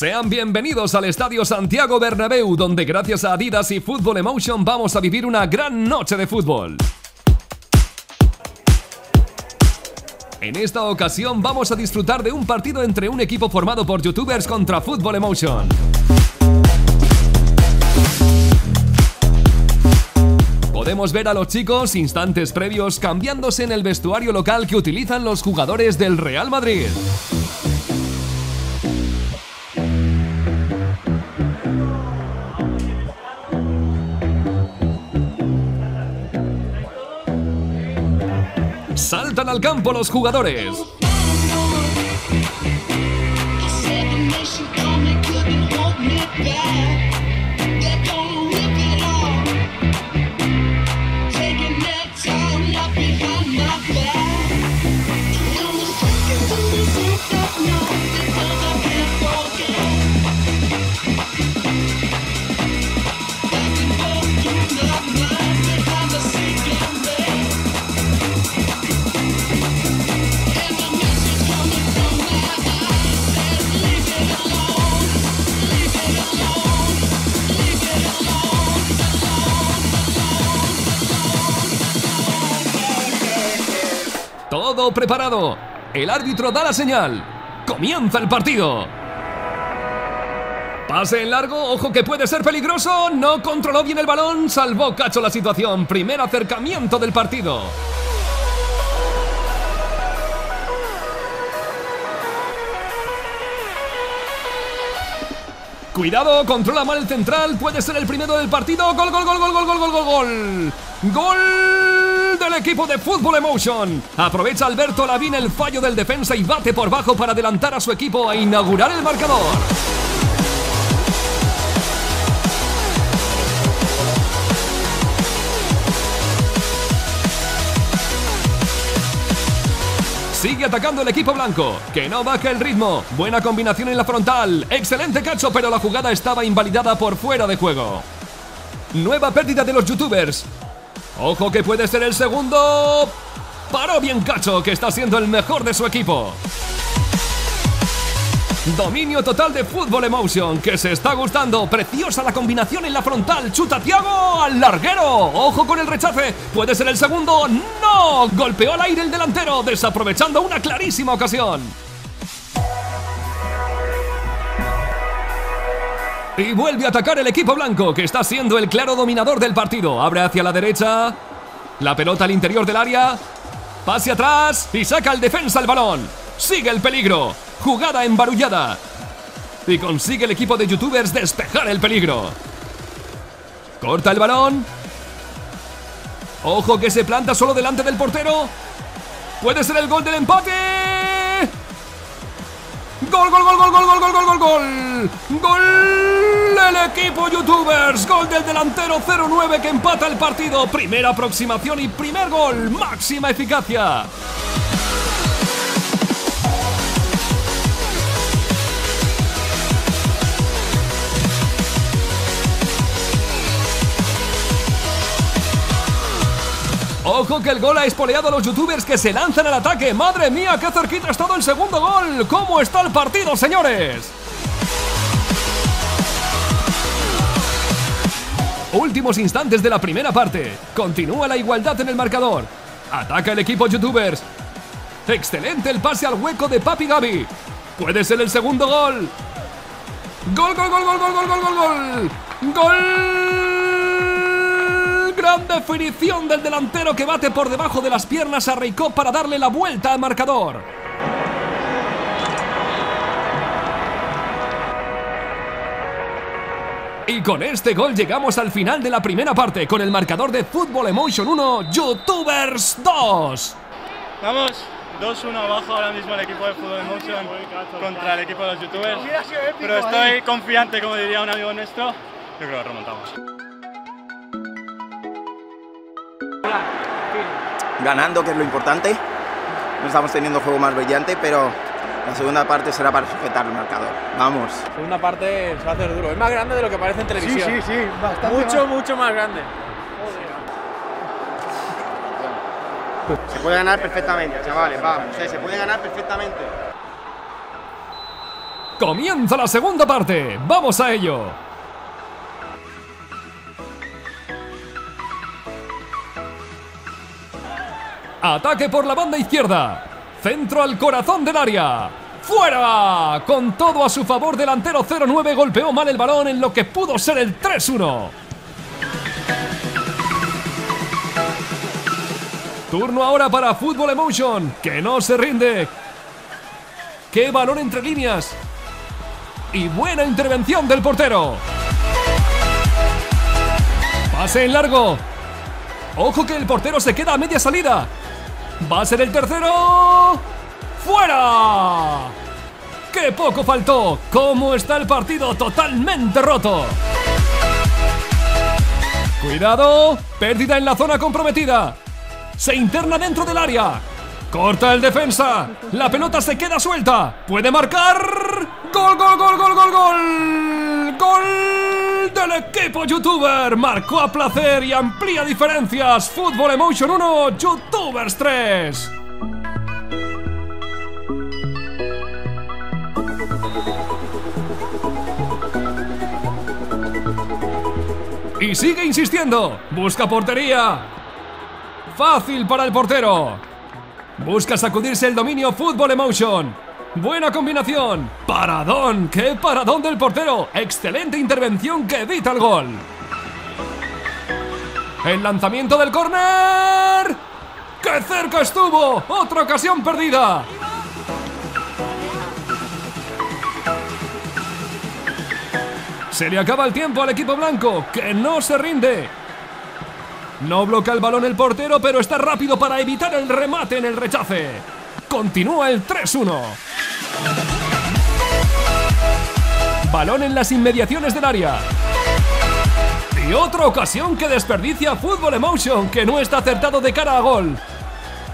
Sean bienvenidos al Estadio Santiago Bernabéu, donde gracias a Adidas y Football Emotion vamos a vivir una gran noche de fútbol. En esta ocasión vamos a disfrutar de un partido entre un equipo formado por youtubers contra Football Emotion. Podemos ver a los chicos instantes previos cambiándose en el vestuario local que utilizan los jugadores del Real Madrid. Saltan al campo los jugadores. Preparado. El árbitro da la señal. Comienza el partido. Pase en largo, ojo que puede ser peligroso. No controló bien el balón, salvó Cacho la situación. Primer acercamiento del partido. Cuidado, controla mal el central, puede ser el primero del partido. Gol, gol, gol, gol, gol, gol, gol, gol. Gol del equipo de Fútbol Emotion. Aprovecha Alberto Lavín el fallo del defensa y bate por bajo para adelantar a su equipo a inaugurar el marcador. Sigue atacando el equipo blanco, que no baja el ritmo. Buena combinación en la frontal. Excelente cacho, pero la jugada estaba invalidada por fuera de juego. Nueva pérdida de los youtubers. Ojo que puede ser el segundo. Paró bien Cacho, que está siendo el mejor de su equipo. Dominio total de Fútbol Emotion, que se está gustando. Preciosa la combinación en la frontal. Chuta Tiago al larguero. Ojo con el rechace. Puede ser el segundo. ¡No! Golpeó al aire el delantero, desaprovechando una clarísima ocasión. Y vuelve a atacar el equipo blanco, que está siendo el claro dominador del partido. Abre hacia la derecha. La pelota al interior del área. Pase atrás y saca el defensa el balón. Sigue el peligro. Jugada embarullada. Y consigue el equipo de youtubers despejar el peligro. Corta el balón. Ojo que se planta solo delante del portero. Puede ser el gol del empate. Gol, gol, gol, gol, gol, gol, gol, gol, gol, gol. Del equipo youtubers. Gol del delantero 09 que empata el partido. Primera aproximación y primer gol. Máxima eficacia. Ojo que el gol ha espoleado a los youtubers que se lanzan al ataque. ¡Madre mía, qué cerquita ha estado el segundo gol! ¿Cómo está el partido, señores? Últimos instantes de la primera parte. Continúa la igualdad en el marcador. Ataca el equipo youtubers. Excelente el pase al hueco de Papi Gaby. Puede ser el segundo gol. Gol, gol, gol, gol, gol, gol, gol, gol, gol. Gol gran definición del delantero que bate por debajo de las piernas a Reiko para darle la vuelta al marcador. Y con este gol llegamos al final de la primera parte con el marcador de Fútbol Emotion 1, YouTubers 2. Vamos, 2-1 abajo ahora mismo el equipo de Fútbol Emotion contra el equipo de los youtubers. Pero estoy confiante, como diría un amigo nuestro. Yo creo que lo remontamos. ganando, que es lo importante. No estamos teniendo juego más brillante, pero la segunda parte será para sujetar el marcador. Vamos. La segunda parte se va a hacer duro. Es más grande de lo que parece en televisión. Sí, sí, sí, bastante. Mucho, mucho más grande. Se puede ganar perfectamente, chavales, vamos. se puede ganar perfectamente. Comienza la segunda parte. Vamos a ello. Ataque por la banda izquierda. Centro al corazón del área. ¡Fuera! Con todo a su favor, delantero 0-9 golpeó mal el balón en lo que pudo ser el 3-1. Turno ahora para Fútbol Emotion, que no se rinde. ¡Qué balón entre líneas! Y buena intervención del portero. Pase en largo. Ojo que el portero se queda a media salida. Va a ser el tercero. ¡Fuera! ¡Qué poco faltó! ¿Cómo está el partido totalmente roto? Cuidado, pérdida en la zona comprometida. Se interna dentro del área. Corta el defensa. La pelota se queda suelta. Puede marcar. Gol, gol, gol, gol, gol, gol. Gol del equipo youtuber. Marcó a placer y amplía diferencias. Fútbol Emotion 1, Youtubers 3. Y sigue insistiendo. Busca portería. Fácil para el portero. Busca sacudirse el dominio Fútbol Emotion. Buena combinación. Paradón. ¡Qué paradón del portero! Excelente intervención que evita el gol. El lanzamiento del córner. ¡Qué cerca estuvo! Otra ocasión perdida. Se le acaba el tiempo al equipo blanco, que no se rinde. No bloquea el balón el portero, pero está rápido para evitar el remate en el rechace. Continúa el 3-1. Balón en las inmediaciones del área. Y otra ocasión que desperdicia Fútbol Emotion, que no está acertado de cara a gol.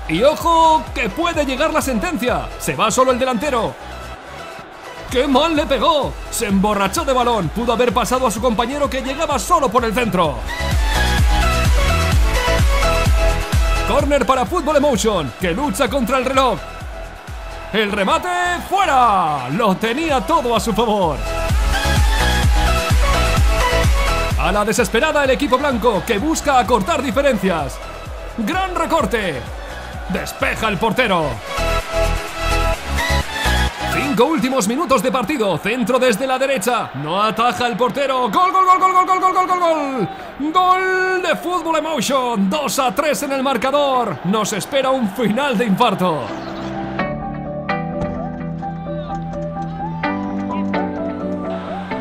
Y ojo, que puede llegar la sentencia. Se va solo el delantero. ¡Qué mal le pegó! Se emborrachó de balón. Pudo haber pasado a su compañero que llegaba solo por el centro. Corner para Fútbol Emotion, que lucha contra el reloj. El remate fuera. Lo tenía todo a su favor. A la desesperada el equipo blanco que busca acortar diferencias. Gran recorte. Despeja el portero. Cinco últimos minutos de partido. Centro desde la derecha. No ataja el portero. Gol, gol, gol, gol, gol, gol, gol, gol, gol, gol. Gol de Fútbol Emotion. 2 a 3 en el marcador. Nos espera un final de infarto.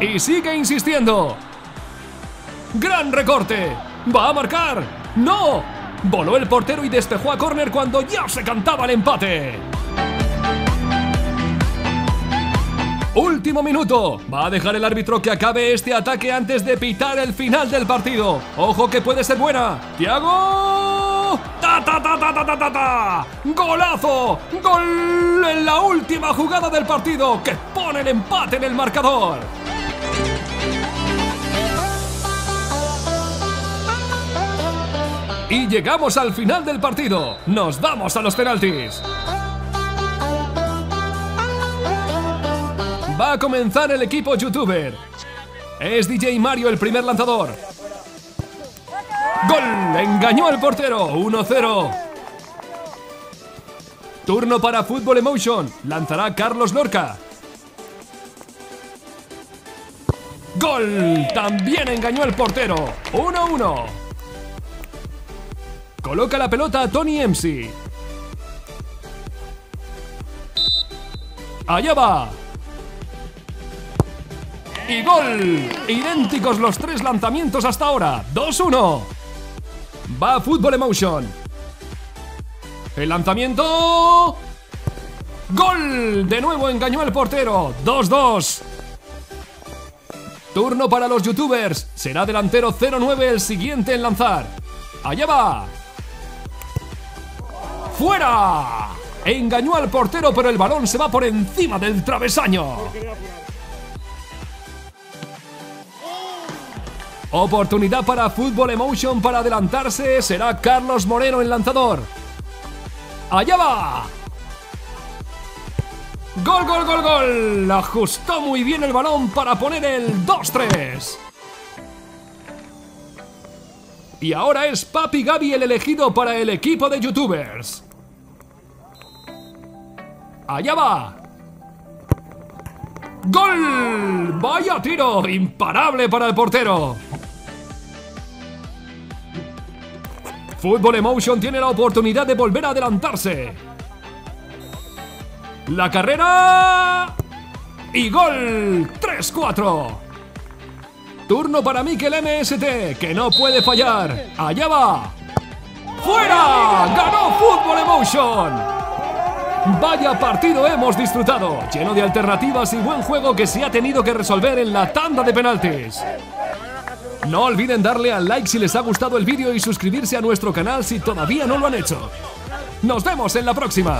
Y sigue insistiendo. Gran recorte. Va a marcar. No. Voló el portero y despejó a córner cuando ya se cantaba el empate. Último minuto. Va a dejar el árbitro que acabe este ataque antes de pitar el final del partido. Ojo que puede ser buena. Tiago. ¡Ta, ta, ta, ta, ta, ta, ta! ¡Golazo! ¡Gol en la última jugada del partido que pone el empate en el marcador! Y llegamos al final del partido. Nos vamos a los penaltis. Va a comenzar el equipo youtuber. Es DJ Mario el primer lanzador. ¡Gol! Engañó al portero. 1-0. Turno para Fútbol Emotion. Lanzará Carlos Lorca. ¡Gol! También engañó al portero. 1-1. Coloca la pelota a Tony MC. Allá va. Y gol. Idénticos los tres lanzamientos hasta ahora. 2-1. Va Fútbol Emotion. El lanzamiento. ¡Gol! De nuevo engañó al portero. 2-2. Turno para los youtubers. Será delantero 0-9 el siguiente en lanzar. Allá va. ¡Fuera! Engañó al portero, pero el balón se va por encima del travesaño. Oportunidad para Fútbol Emotion para adelantarse. Será Carlos Moreno el lanzador. ¡Allá va! Gol, gol, gol, gol. Ajustó muy bien el balón para poner el 2-3. Y ahora es Papi Gaby el elegido para el equipo de youtubers. Allá va. ¡Gol! ¡Vaya tiro! Imparable para el portero. Fútbol Emotion tiene la oportunidad de volver a adelantarse. La carrera. Y gol. 3-4. Turno para Mikel MST, que no puede fallar. Allá va. ¡Fuera! ¡Ganó Fútbol Emotion! Vaya partido hemos disfrutado, lleno de alternativas y buen juego que se ha tenido que resolver en la tanda de penaltis. No olviden darle al like si les ha gustado el vídeo y suscribirse a nuestro canal si todavía no lo han hecho. Nos vemos en la próxima.